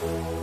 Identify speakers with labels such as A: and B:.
A: Bye.